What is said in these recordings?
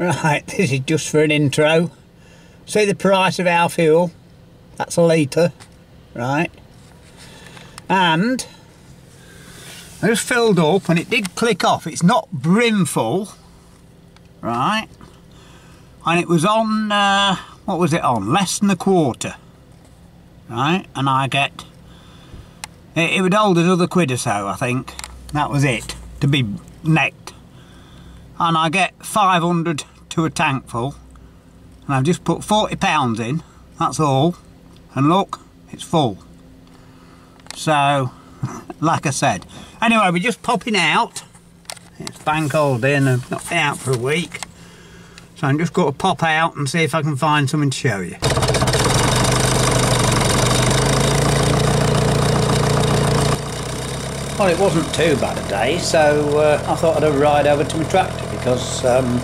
Right, this is just for an intro. See the price of our fuel? That's a litre, right? And I just filled up and it did click off. It's not brimful, right? And it was on, uh, what was it on? Less than a quarter, right? And I get, it, it would hold another quid or so, I think. That was it, to be necked. And I get 500 to a tank full and I've just put 40 pounds in that's all and look it's full. So like I said anyway we're just popping out. It's bank holiday and not been out for a week so I'm just going to pop out and see if I can find something to show you. Well, it wasn't too bad a day, so uh, I thought I'd have ride over to my tractor because um,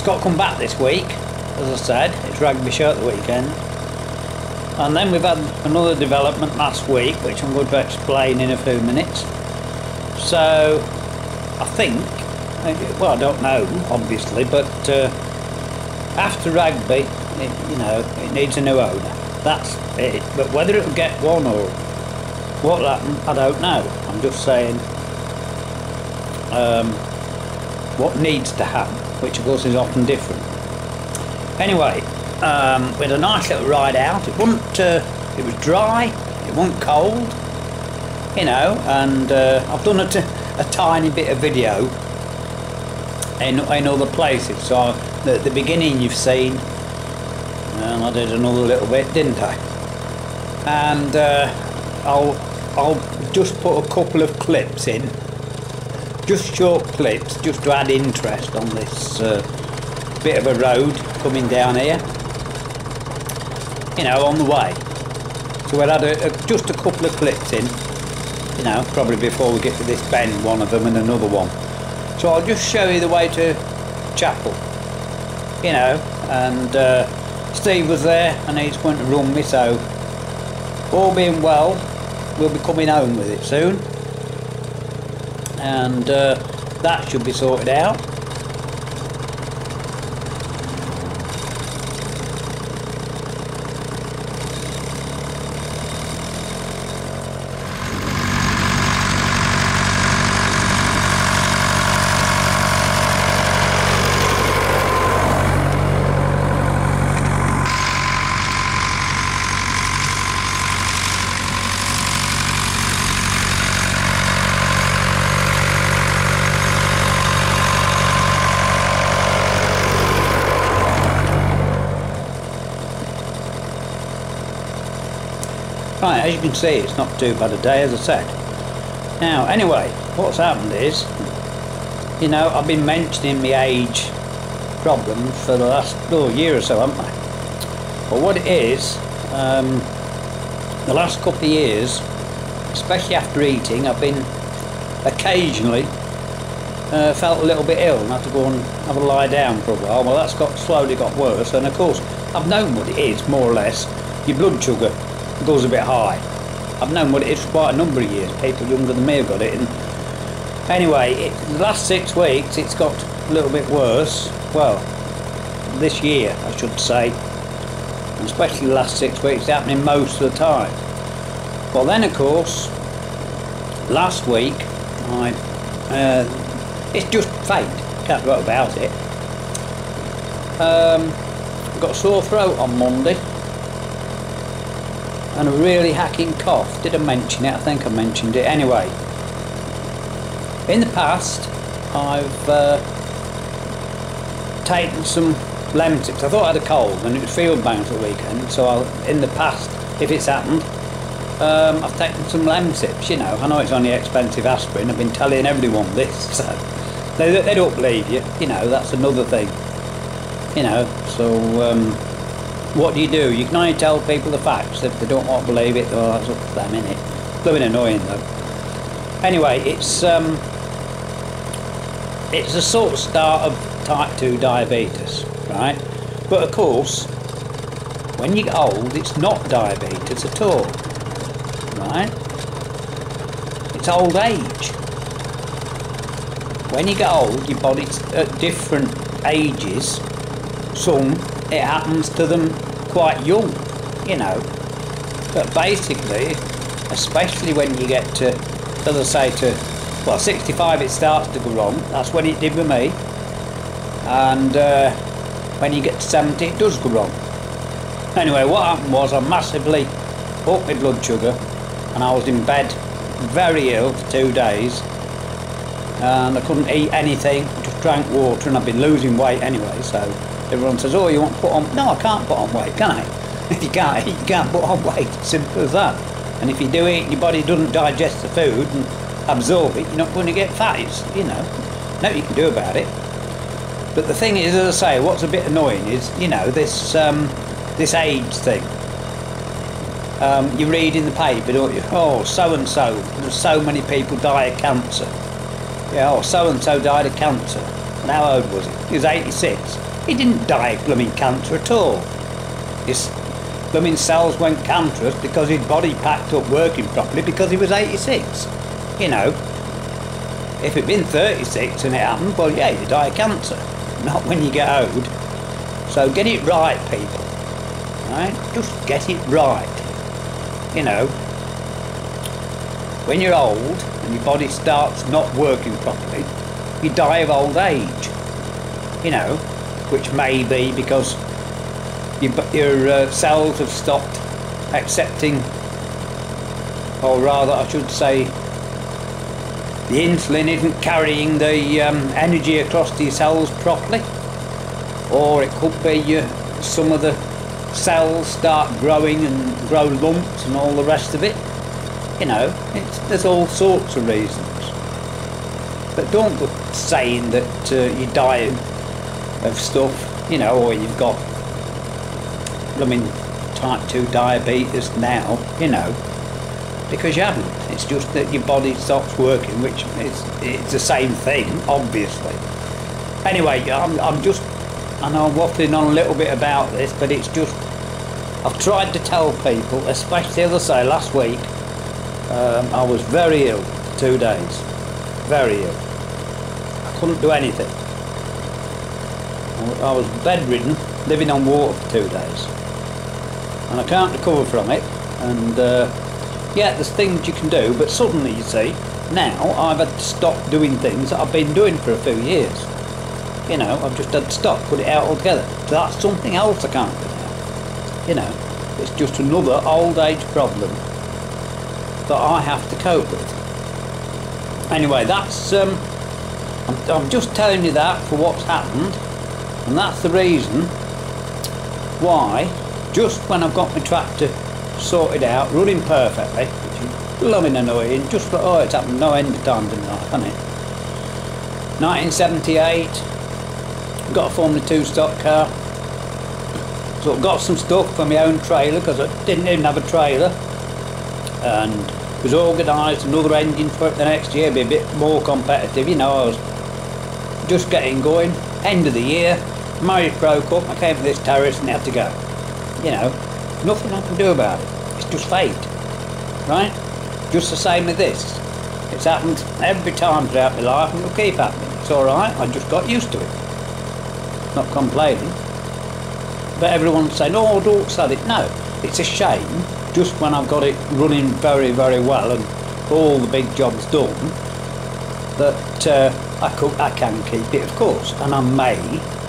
it's got to come back this week, as I said. It's rugby shirt the weekend. And then we've had another development last week, which I'm going to explain in a few minutes. So, I think, well, I don't know, obviously, but uh, after rugby, it, you know, it needs a new owner. That's it. But whether it'll get one or what will happen, I don't know. I'm just saying um, what needs to happen which of course is often different. Anyway, um, we had a nice little ride out. It wasn't, uh, it was dry, it wasn't cold, you know, and uh, I've done a, tiny bit of video in, in other places. So the, the beginning you've seen, and I did another little bit, didn't I? And uh, I'll I'll just put a couple of clips in just short clips just to add interest on this uh, bit of a road coming down here. You know on the way. So we'll add a, a, just a couple of clips in you know probably before we get to this bend one of them and another one. So I'll just show you the way to chapel you know and uh, Steve was there and he's going to run me so all being well we'll be coming home with it soon and uh, that should be sorted out Right, as you can see, it's not too bad a day, as I said. Now, anyway, what's happened is, you know, I've been mentioning my age problem for the last oh, year or so, haven't I? But what it is, um, the last couple of years, especially after eating, I've been occasionally uh, felt a little bit ill and had to go and have a lie down for a while. Well, that's got slowly got worse, and of course, I've known what it is, more or less. Your blood sugar goes a bit high. I've known what it is for quite a number of years. People younger than me have got it. And anyway, it, the last six weeks it's got a little bit worse. Well, this year I should say. especially the last six weeks, it's happening most of the time. Well then of course, last week I, uh, it's just fate, can't write about it. Um, got a sore throat on Monday and a really hacking cough. Did I mention it? I think I mentioned it. Anyway, in the past, I've uh, taken some Lemsips. I thought I had a cold and it was field bound for the weekend, so I'll, in the past, if it's happened, um, I've taken some Lemsips, you know. I know it's only expensive aspirin, I've been telling everyone this, so they, they don't believe you, you know, that's another thing. You know, so um, what do you do? You can only tell people the facts. If they don't want to believe it, well, that's up to them, innit? Blooming annoying, though. Anyway, it's um, it's a sort of start of type 2 diabetes, right? But of course, when you get old, it's not diabetes at all, right? It's old age. when you get old, your body's at different ages. Some, it happens to them quite young, you know. But basically, especially when you get to, as I say, to, well, 65 it starts to go wrong. That's when it did with me. And uh, when you get to 70, it does go wrong. Anyway, what happened was I massively up my blood sugar and I was in bed very ill for two days and I couldn't eat anything, just drank water and I've been losing weight anyway so everyone says oh you want to put on, no I can't put on weight can I? If you can't eat you can't put on weight, simple as that and if you do eat your body doesn't digest the food and absorb it you're not going to get fat, it's, you know, nothing you can do about it but the thing is as I say what's a bit annoying is you know this um, this age thing um, you read in the paper, don't you? Oh, so and so, so many people die of cancer. Yeah, oh, so and so died of cancer. And how old was he? He was 86. He didn't die of blooming cancer at all. His blooming cells went cancerous because his body packed up working properly because he was 86. You know, if it'd been 36 and it happened, well, yeah, you die of cancer. Not when you get old. So get it right, people. Right? Just get it right you know, when you're old and your body starts not working properly, you die of old age. You know, which may be because your, your uh, cells have stopped accepting, or rather, I should say, the insulin isn't carrying the um, energy across your cells properly, or it could be uh, some of the cells start growing and grow lumps and all the rest of it. You know, there's all sorts of reasons. But don't go saying that uh, you're dying of stuff, you know, or you've got, I mean, type 2 diabetes now, you know, because you haven't. It's just that your body stops working, which is it's the same thing, obviously. Anyway, I'm, I'm just I know I'm waffling on a little bit about this, but it's just, I've tried to tell people, especially as I say, last week, um, I was very ill for two days. Very ill. I couldn't do anything. I was bedridden, living on water for two days. And I can't recover from it. And uh, yeah, there's things you can do, but suddenly, you see, now I've had to stop doing things that I've been doing for a few years you know, I've just had to stop, put it out altogether. So that's something else I can't do now. You know, it's just another old age problem that I have to cope with. Anyway, that's, um, I'm, I'm just telling you that for what's happened, and that's the reason why, just when I've got my tractor sorted out, running perfectly, which is loving annoying, just like, oh, it's happened no end of times in life, hasn't it? 1978, got a Formula 2 stock car. So I've got some stuff for my own trailer because I didn't even have a trailer. And was organised another engine for it the next year, be a bit more competitive. You know, I was just getting going. End of the year, marriage broke up, I came to this terrace and had to go. You know, nothing I can do about it. It's just fate. Right? Just the same with this. It's happened every time throughout my life and it'll keep happening. It's alright, I just got used to it not complaining. But everyone's saying, oh, don't sell it. No, it's a shame, just when I've got it running very, very well and all the big jobs done, that uh, I, could, I can keep it, of course, and I may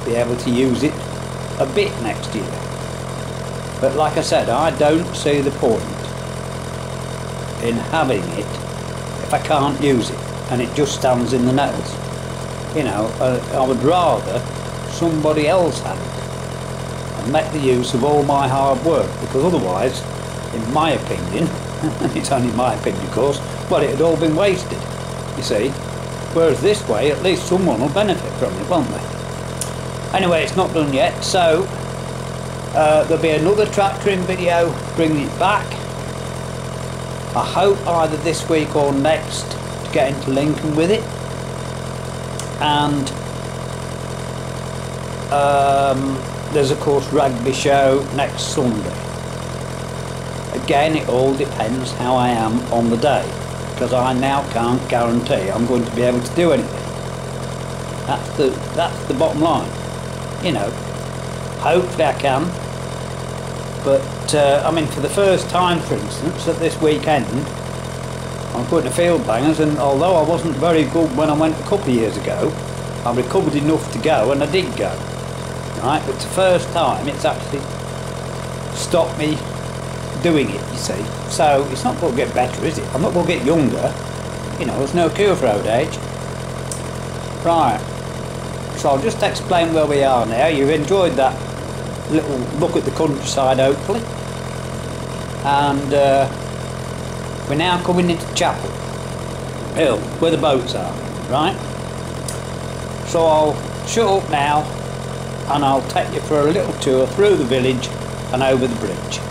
be able to use it a bit next year. But like I said, I don't see the point in having it if I can't use it and it just stands in the nails. You know, I, I would rather somebody else had it and make the use of all my hard work because otherwise, in my opinion, it's only my opinion of course, well it had all been wasted, you see. Whereas this way, at least someone will benefit from it, won't they? Anyway, it's not done yet, so uh, there'll be another tractoring video bringing it back. I hope either this week or next to get into Lincoln with it. And um, there's of course rugby show next Sunday. Again, it all depends how I am on the day, because I now can't guarantee I'm going to be able to do anything. That's the that's the bottom line. You know, hopefully I can. But uh, I mean, for the first time, for instance, at this weekend, I'm going to field bangers, and although I wasn't very good when I went a couple of years ago, I recovered enough to go, and I did go. Right, but it's the first time it's actually stopped me doing it. You see, so it's not going to get better, is it? I'm not going to get younger. You know, there's no cure for old age. Right. So I'll just explain where we are now. You've enjoyed that little look at the countryside, hopefully. And uh, we're now coming into Chapel Hill, where the boats are, right? So I'll shut up now and I'll take you for a little tour through the village and over the bridge.